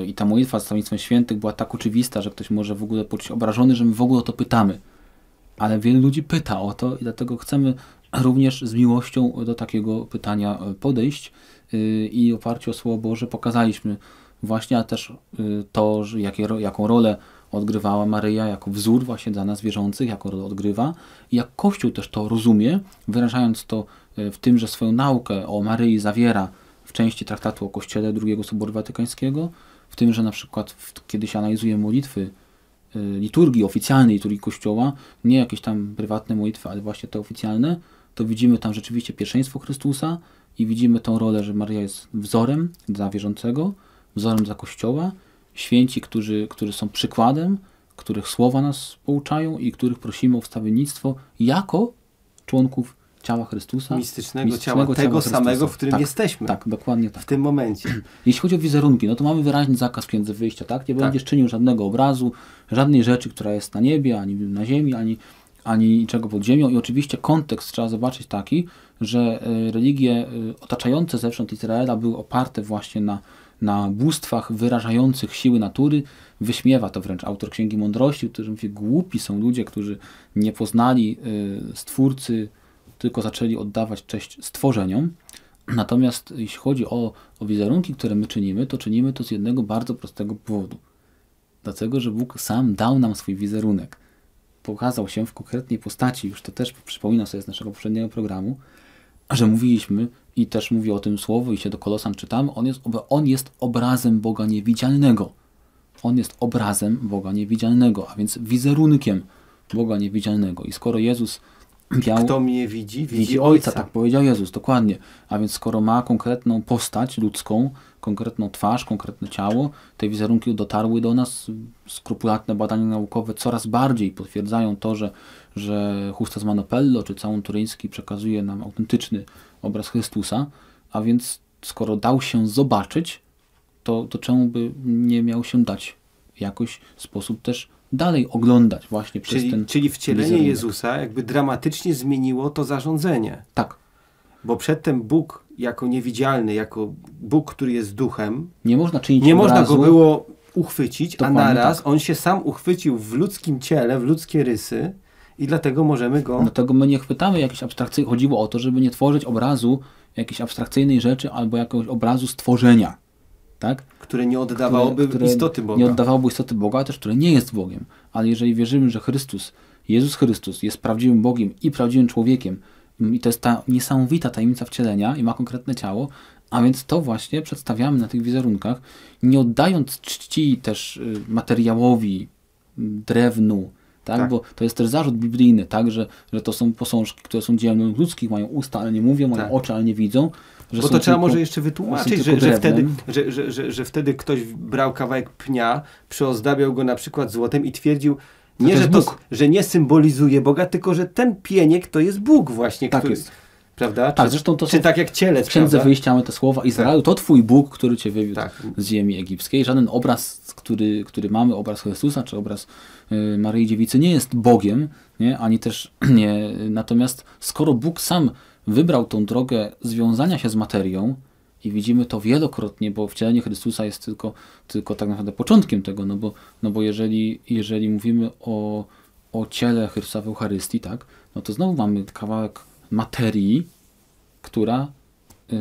i ta modlitwa z Stawnictwem Świętych była tak oczywista, że ktoś może w ogóle poczuć obrażony, że my w ogóle o to pytamy. Ale wielu ludzi pyta o to i dlatego chcemy również z miłością do takiego pytania e, podejść i w oparciu o Słowo Boże pokazaliśmy właśnie, też y, to, że jakie, jaką rolę odgrywała Maryja jako wzór właśnie dla nas wierzących, jaką rolę odgrywa i jak Kościół też to rozumie, wyrażając to e, w tym, że swoją naukę o Maryi zawiera w części traktatu o Kościele II Soboru Watykańskiego, w tym, że na przykład kiedy się analizuje modlitwy y, liturgii oficjalnej liturgii Kościoła, nie jakieś tam prywatne modlitwy, ale właśnie te oficjalne, to widzimy tam rzeczywiście pierwszeństwo Chrystusa i widzimy tą rolę, że Maria jest wzorem dla wierzącego, wzorem dla Kościoła, święci, którzy, którzy są przykładem, których słowa nas pouczają i których prosimy o wstawiennictwo jako członków ciała Chrystusa. Mistycznego, mistycznego ciała, tego samego, w którym tak, jesteśmy. Tak, dokładnie tak. W tym momencie. Jeśli chodzi o wizerunki, no to mamy wyraźny zakaz w Księdze Wyjścia, tak? Nie tak. będziesz czynił żadnego obrazu, żadnej rzeczy, która jest na niebie, ani na ziemi, ani ani niczego pod ziemią. I oczywiście kontekst trzeba zobaczyć taki, że e, religie e, otaczające zewsząd Izraela były oparte właśnie na, na bóstwach wyrażających siły natury. Wyśmiewa to wręcz autor Księgi Mądrości, który mówi, głupi są ludzie, którzy nie poznali e, Stwórcy, tylko zaczęli oddawać cześć stworzeniom. Natomiast jeśli chodzi o, o wizerunki, które my czynimy, to czynimy to z jednego bardzo prostego powodu. Dlatego, że Bóg sam dał nam swój wizerunek pokazał się w konkretnej postaci, już to też przypominam sobie z naszego poprzedniego programu, że mówiliśmy i też mówi o tym słowo i się do Kolosan czytamy, on jest, on jest obrazem Boga niewidzialnego. On jest obrazem Boga niewidzialnego, a więc wizerunkiem Boga niewidzialnego. I skoro Jezus miał... Kto mnie widzi, widzi, widzi ojca. ojca. Tak powiedział Jezus, dokładnie. A więc skoro ma konkretną postać ludzką, konkretną twarz, konkretne ciało, te wizerunki dotarły do nas, skrupulatne badania naukowe coraz bardziej potwierdzają to, że, że Hustas Manopello czy całun turyński przekazuje nam autentyczny obraz Chrystusa, a więc skoro dał się zobaczyć, to, to czemu by nie miał się dać w jakoś sposób też dalej oglądać właśnie przez czyli, ten Czyli wcielenie wizerunek. Jezusa jakby dramatycznie zmieniło to zarządzenie. Tak. Bo przedtem Bóg jako niewidzialny, jako Bóg, który jest duchem, nie można czynić Nie obrazu. można go było uchwycić, a naraz tak. on się sam uchwycił w ludzkim ciele, w ludzkie rysy i dlatego możemy go... Dlatego my nie chwytamy jakiejś abstrakcji. Chodziło o to, żeby nie tworzyć obrazu jakiejś abstrakcyjnej rzeczy albo jakiegoś obrazu stworzenia tak? Które nie oddawałoby które, istoty Boga. Nie oddawałoby istoty Boga, a też które nie jest Bogiem. Ale jeżeli wierzymy, że Chrystus, Jezus Chrystus jest prawdziwym Bogiem i prawdziwym człowiekiem, i to jest ta niesamowita tajemnica wcielenia i ma konkretne ciało, a więc to właśnie przedstawiamy na tych wizerunkach, nie oddając czci też y, materiałowi, drewnu, tak? tak? Bo to jest też zarzut biblijny, tak? Że, że to są posążki, które są dziełem ludzkich, mają usta, ale nie mówią, mają tak. oczy, ale nie widzą. Bo to trzeba tylko, może jeszcze wytłumaczyć, że, że, wtedy, że, że, że, że wtedy ktoś brał kawałek pnia, przyozdabiał go na przykład złotem i twierdził, nie, to że, to, że nie symbolizuje Boga, tylko że ten pieniek to jest Bóg właśnie. Tak który, jest. Prawda? Tak, czy, zresztą to czy tak jak cielec. W księdze wyjścia mamy te słowa Izraelu, tak. to twój Bóg, który cię wywiódł tak. z ziemi egipskiej. Żaden obraz, który, który mamy, obraz Chrystusa, czy obraz y, Maryi Dziewicy nie jest Bogiem, nie? ani też nie. Natomiast skoro Bóg sam wybrał tą drogę związania się z materią i widzimy to wielokrotnie, bo wcielenie Chrystusa jest tylko, tylko tak naprawdę początkiem tego, no bo, no bo jeżeli, jeżeli mówimy o, o ciele Chrystusa w Eucharystii, tak, no to znowu mamy kawałek materii, która, yy,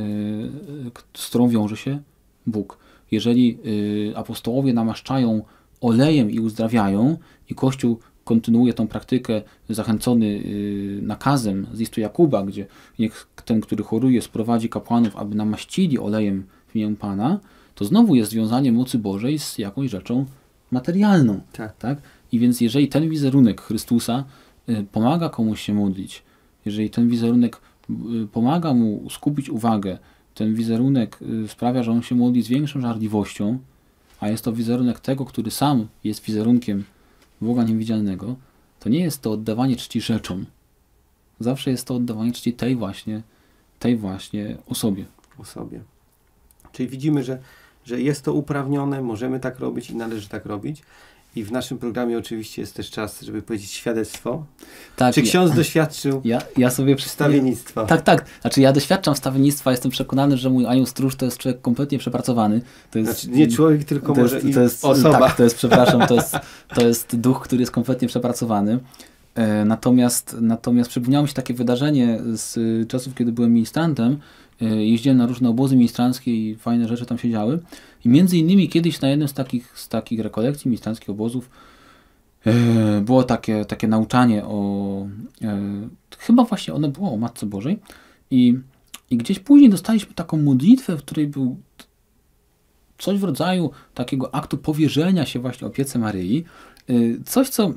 z którą wiąże się Bóg. Jeżeli yy, apostołowie namaszczają olejem i uzdrawiają i Kościół kontynuuje tą praktykę zachęcony y, nakazem z listu Jakuba, gdzie niech ten, który choruje, sprowadzi kapłanów, aby namaścili olejem w imię Pana, to znowu jest związanie mocy Bożej z jakąś rzeczą materialną. Tak. tak? I więc jeżeli ten wizerunek Chrystusa y, pomaga komuś się modlić, jeżeli ten wizerunek y, pomaga mu skupić uwagę, ten wizerunek y, sprawia, że on się modli z większą żarliwością, a jest to wizerunek tego, który sam jest wizerunkiem Boga niewidzialnego, to nie jest to oddawanie czci rzeczom. Zawsze jest to oddawanie czci tej właśnie, tej właśnie osobie. Osobie. Czyli widzimy, że, że jest to uprawnione, możemy tak robić i należy tak robić. I w naszym programie oczywiście jest też czas, żeby powiedzieć świadectwo. Tak, Czy ksiądz ja, doświadczył ja, ja sobie wstawiennictwa? Tak, tak. Znaczy ja doświadczam wstawiennictwa, jestem przekonany, że mój anioł stróż to jest człowiek kompletnie przepracowany. To jest, znaczy nie człowiek, tylko to może jest, to jest, osoba. Tak, to jest, przepraszam, to jest, to jest duch, który jest kompletnie przepracowany. E, natomiast, natomiast przypomniało mi się takie wydarzenie z czasów, kiedy byłem ministrantem. E, jeździłem na różne obozy ministranckie i fajne rzeczy tam się działy. I między innymi kiedyś na jednym z takich, z takich rekolekcji ministranckich obozów e, było takie, takie nauczanie o, chyba właśnie ono było o Matce Bożej i, i gdzieś później dostaliśmy taką modlitwę, w której był coś w rodzaju takiego aktu powierzenia się właśnie opiece Maryi. Coś, co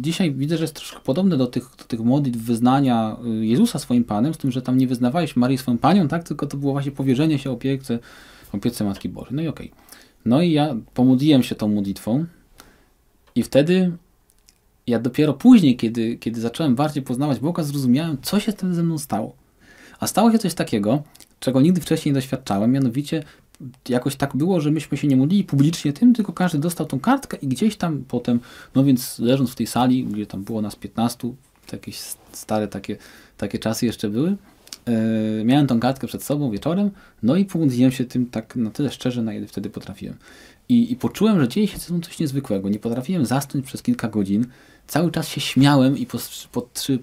dzisiaj widzę, że jest troszkę podobne do tych, do tych modlitw wyznania Jezusa swoim Panem, z tym, że tam nie wyznawałeś Maryi swoją Panią, tak? tylko to było właśnie powierzenie się opiece opiece Matki Bożej. No i okej. Okay. No i ja pomodliłem się tą modlitwą i wtedy ja dopiero później, kiedy, kiedy zacząłem bardziej poznawać Boga, zrozumiałem, co się wtedy ze mną stało. A stało się coś takiego, czego nigdy wcześniej nie doświadczałem, mianowicie jakoś tak było, że myśmy się nie modlili publicznie tym, tylko każdy dostał tą kartkę i gdzieś tam potem, no więc leżąc w tej sali, gdzie tam było nas 15, jakieś stare takie, takie czasy jeszcze były, Yy, miałem tą kartkę przed sobą wieczorem, no i pomodliłem się tym tak na tyle szczerze, na ile wtedy potrafiłem. I, I poczułem, że dzieje się coś niezwykłego. Nie potrafiłem zasnąć przez kilka godzin. Cały czas się śmiałem i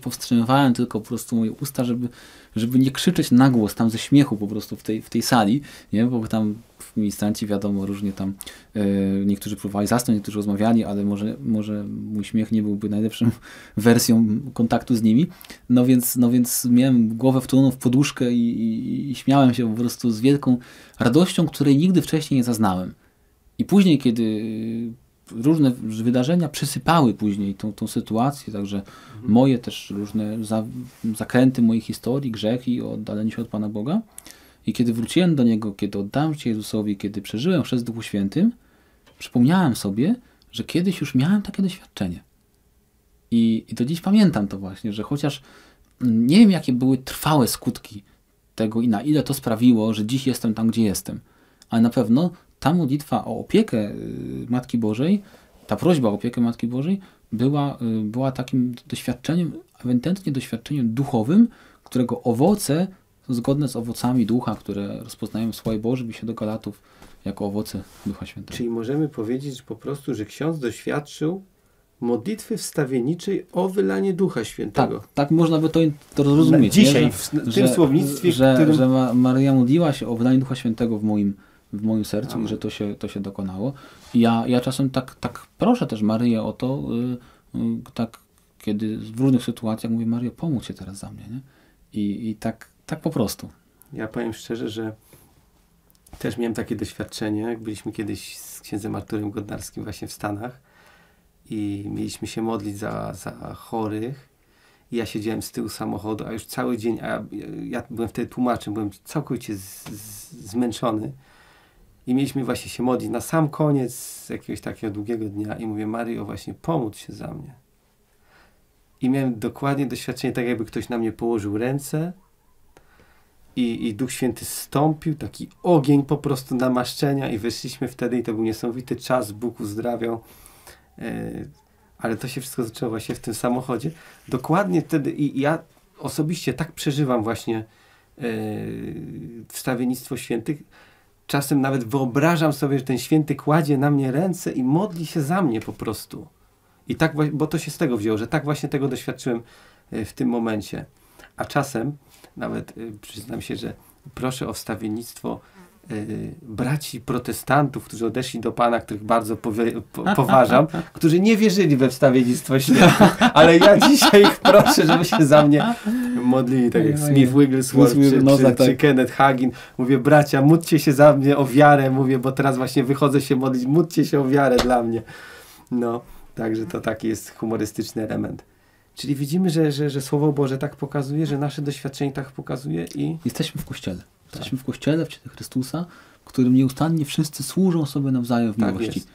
powstrzymywałem tylko po prostu moje usta, żeby, żeby nie krzyczeć na głos tam ze śmiechu po prostu w tej, w tej sali, nie? bo tam ministranci wiadomo różnie tam e, niektórzy próbowali zasnąć, niektórzy rozmawiali, ale może, może mój śmiech nie byłby najlepszą wersją kontaktu z nimi. No więc, no więc miałem głowę wtuloną w poduszkę i, i, i śmiałem się po prostu z wielką radością, której nigdy wcześniej nie zaznałem. I później, kiedy różne wydarzenia przysypały później tą, tą sytuację, także mhm. moje też różne za, zakręty mojej historii, grzechy i oddalenie się od Pana Boga. I kiedy wróciłem do Niego, kiedy oddałem się Jezusowi, kiedy przeżyłem przez Duchu Świętym, przypomniałem sobie, że kiedyś już miałem takie doświadczenie. I, I do dziś pamiętam to właśnie, że chociaż nie wiem, jakie były trwałe skutki tego i na ile to sprawiło, że dziś jestem tam, gdzie jestem, ale na pewno ta modlitwa o opiekę y, Matki Bożej, ta prośba o opiekę Matki Bożej była, y, była takim doświadczeniem, ewidentnie doświadczeniem duchowym, którego owoce są zgodne z owocami ducha, które rozpoznają w Słowie Bożym i się do Galatów jako owoce Ducha Świętego. Czyli możemy powiedzieć po prostu, że ksiądz doświadczył modlitwy wstawienniczej o wylanie Ducha Świętego. Tak, tak można by to, to zrozumieć. Dzisiaj, nie? Że, w tym że, słownictwie, że, którym... że Maria modliła się o wylanie Ducha Świętego w moim w moim sercu Amen. i że to się, to się dokonało. I ja, ja czasem tak, tak proszę też Maryję o to, yy, yy, tak kiedy w różnych sytuacjach mówię, Mario, pomóż się teraz za mnie. Nie? I, I tak, tak po prostu. Ja powiem szczerze, że też miałem takie doświadczenie, jak byliśmy kiedyś z księdzem Arturem Godnarskim właśnie w Stanach i mieliśmy się modlić za, za chorych i ja siedziałem z tyłu samochodu, a już cały dzień, a ja, ja byłem wtedy tłumaczem, byłem całkowicie z, z, zmęczony i mieliśmy właśnie się modlić na sam koniec jakiegoś takiego długiego dnia i mówię, Mario, właśnie pomóż się za mnie. I miałem dokładnie doświadczenie, tak jakby ktoś na mnie położył ręce i, i Duch Święty stąpił, taki ogień po prostu namaszczenia i wyszliśmy wtedy i to był niesamowity czas, Bóg uzdrawiał. Yy, ale to się wszystko zaczęło właśnie w tym samochodzie. Dokładnie wtedy i ja osobiście tak przeżywam właśnie yy, wstawiennictwo świętych, czasem nawet wyobrażam sobie, że ten święty kładzie na mnie ręce i modli się za mnie po prostu. I tak, bo to się z tego wzięło, że tak właśnie tego doświadczyłem e, w tym momencie. A czasem, nawet e, przyznam się, że proszę o wstawiennictwo braci protestantów, którzy odeszli do Pana, których bardzo powie, po, poważam, którzy nie wierzyli we wstawiennictwo święte, ale ja dzisiaj ich proszę, żeby się za mnie modlili, tak jak Smith Wigglesworth czy, czy, tak, czy tak. Kenneth Hagin. Mówię, bracia, módlcie się za mnie o wiarę, mówię, bo teraz właśnie wychodzę się modlić, módlcie się o wiarę dla mnie. No, także to taki jest humorystyczny element. Czyli widzimy, że, że, że Słowo Boże tak pokazuje, że nasze doświadczenie tak pokazuje i Jesteśmy w Kościele. Jesteśmy w Kościele, w ciele Chrystusa, w którym nieustannie wszyscy służą sobie nawzajem w Tak miłości. jest.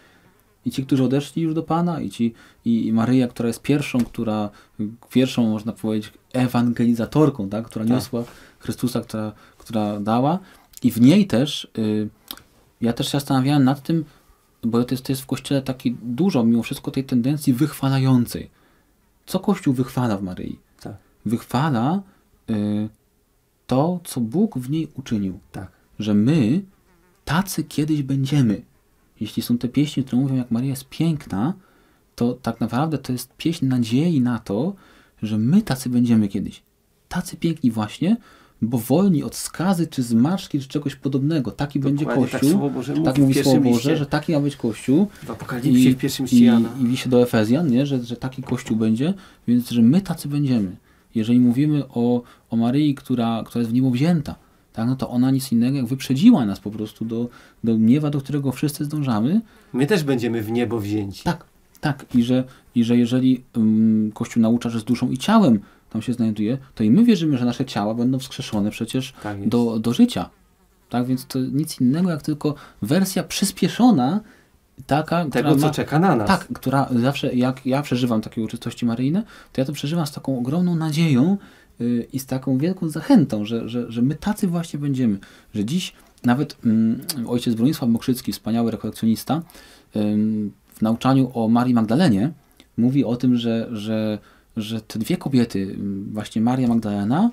I ci, którzy odeszli już do Pana, i ci i, i Maryja, która jest pierwszą, która pierwszą, można powiedzieć, ewangelizatorką, tak? która Tak. niosła Chrystusa, która, która dała. I w niej też, y, ja też się zastanawiałem nad tym, bo to jest, to jest w Kościele taki dużo, mimo wszystko, tej tendencji wychwalającej. Co Kościół wychwala w Maryi? tak, Wychwala y, to, co Bóg w niej uczynił tak, że my tacy kiedyś będziemy. Jeśli są te pieśni, które mówią, jak Maria jest piękna, to tak naprawdę to jest pieśń nadziei na to, że my tacy będziemy kiedyś. Tacy piękni właśnie, bo wolni od skazy, czy zmarszki, czy czegoś podobnego. Taki będzie Dokładnie, tak Kościół. Słowo Boże tak mówi Słowo Boże, liście. że taki ma być Kościół. w Apokalipsie, w pierwszym liście i, Jana. I liście do Efezjan, nie? Że, że taki Kościół będzie, więc że my tacy będziemy. Jeżeli mówimy o, o Maryi, która, która jest w niebo wzięta, tak, no to ona nic innego jak wyprzedziła nas po prostu do, do nieba, do którego wszyscy zdążamy. My też będziemy w niebo wzięci. Tak, tak. I że, i że jeżeli um, Kościół naucza, że z duszą i ciałem tam się znajduje, to i my wierzymy, że nasze ciała będą wskrzeszone przecież Tak do, do życia. Tak, więc to nic innego jak tylko wersja przyspieszona, taka, Tego, która co ma, czeka na nas. tak, która zawsze, jak ja przeżywam takie uroczystości maryjne, to ja to przeżywam z taką ogromną nadzieją yy, i z taką wielką zachętą, że, że, że my tacy właśnie będziemy. Że dziś nawet mm, ojciec Bronisław Mokrzycki, wspaniały rekolekcjonista, w nauczaniu o Marii Magdalenie mówi o tym, że, że, że te dwie kobiety, właśnie Maria Magdalena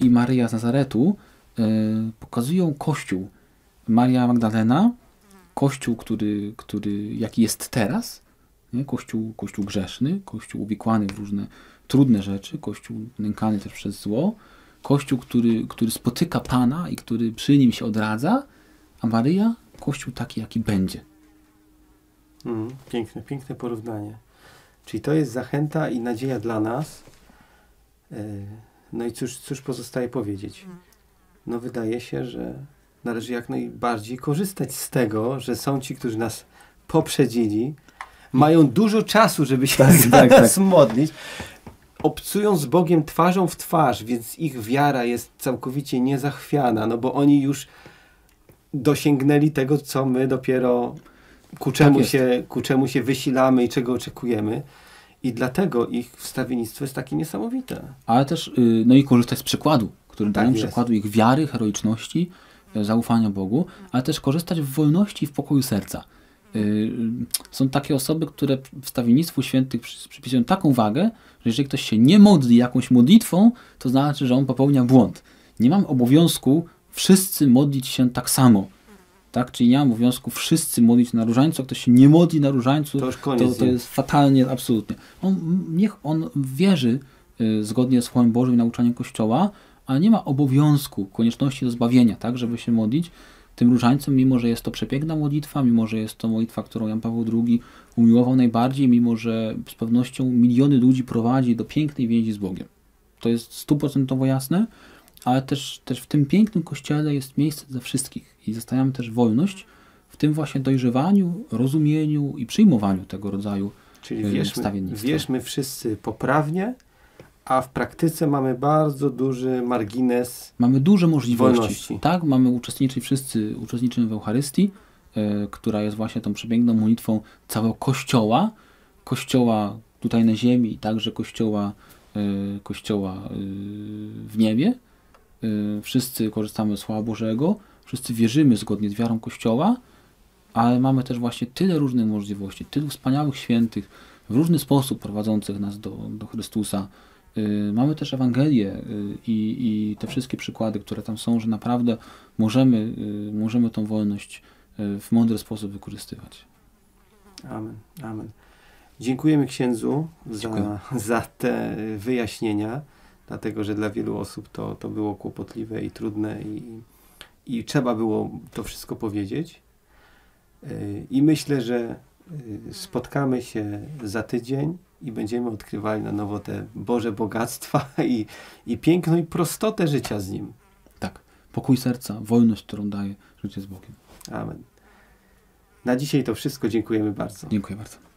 i Maryja z Nazaretu, yy, pokazują Kościół. Maria Magdalena kościół, który, który jaki jest teraz, nie? Kościół, kościół grzeszny, kościół uwikłany w różne trudne rzeczy, kościół nękany też przez zło, kościół, który, który spotyka Pana i który przy nim się odradza, a Maryja kościół taki, jaki będzie. Mm, piękne, piękne porównanie. Czyli to jest zachęta i nadzieja dla nas. Yy, No i cóż, cóż pozostaje powiedzieć? No wydaje się, że należy jak najbardziej korzystać z tego, że są ci, którzy nas poprzedzili, mają dużo czasu, żeby się Tak, za tak, nas modlić, obcują z Bogiem twarzą w twarz, więc ich wiara jest całkowicie niezachwiana, no bo oni już dosięgnęli tego, co my dopiero ku czemu, jest. się, ku czemu się wysilamy i czego oczekujemy. I dlatego ich wstawiennictwo jest takie niesamowite. Ale też, y, no i korzystać z przykładu, który Tak dają jest. przykładu ich wiary, heroiczności, zaufania Bogu, ale też korzystać w wolności i w pokoju serca. Y, Są takie osoby, które wstawiennictwu świętych przy- przypisują taką wagę, że jeżeli ktoś się nie modli jakąś modlitwą, to znaczy, że on popełnia błąd. Nie mam obowiązku wszyscy modlić się tak samo. Tak? Czyli nie mam obowiązku wszyscy modlić na różańcu, a ktoś się nie modli na różańcu, To to, to jest fatalnie, absolutnie. On, niech on wierzy y, zgodnie z Słowem Bożym i nauczaniem Kościoła, ale nie ma obowiązku, konieczności do zbawienia, tak, żeby się modlić tym różańcem, mimo że jest to przepiękna modlitwa, mimo że jest to modlitwa, którą Jan Paweł II umiłował najbardziej, mimo że z pewnością miliony ludzi prowadzi do pięknej więzi z Bogiem. To jest stuprocentowo jasne, ale też, też w tym pięknym Kościele jest miejsce dla wszystkich i zostawiamy też wolność w tym właśnie dojrzewaniu, rozumieniu i przyjmowaniu tego rodzaju Czyli y, wierzmy, wierzmy wszyscy poprawnie, a w praktyce mamy bardzo duży margines. Mamy duże możliwości. Wolności. Tak, mamy uczestniczyć wszyscy, uczestniczymy w Eucharystii, e, która jest właśnie tą przepiękną modlitwą całego Kościoła, Kościoła tutaj na ziemi i także Kościoła, e, kościoła e, w niebie. Wszyscy korzystamy z Słowa Bożego, wszyscy wierzymy zgodnie z wiarą Kościoła, ale mamy też właśnie tyle różnych możliwości, tylu wspaniałych świętych, w różny sposób prowadzących nas do, do Chrystusa. Y, Mamy też Ewangelię y, i, i te wszystkie przykłady, które tam są, że naprawdę możemy, y, możemy tą wolność w mądry sposób wykorzystywać. Amen, amen. Dziękujemy księdzu za, Dziękuję. za te wyjaśnienia, dlatego że dla wielu osób to, to było kłopotliwe i trudne i, i trzeba było to wszystko powiedzieć. I myślę, że spotkamy się za tydzień i będziemy odkrywali na nowo te Boże bogactwa i, i piękno i prostotę życia z Nim. Tak. Pokój serca, wolność, którą daje życie z Bogiem. Amen. Na dzisiaj to wszystko. Dziękujemy bardzo. Dziękuję bardzo.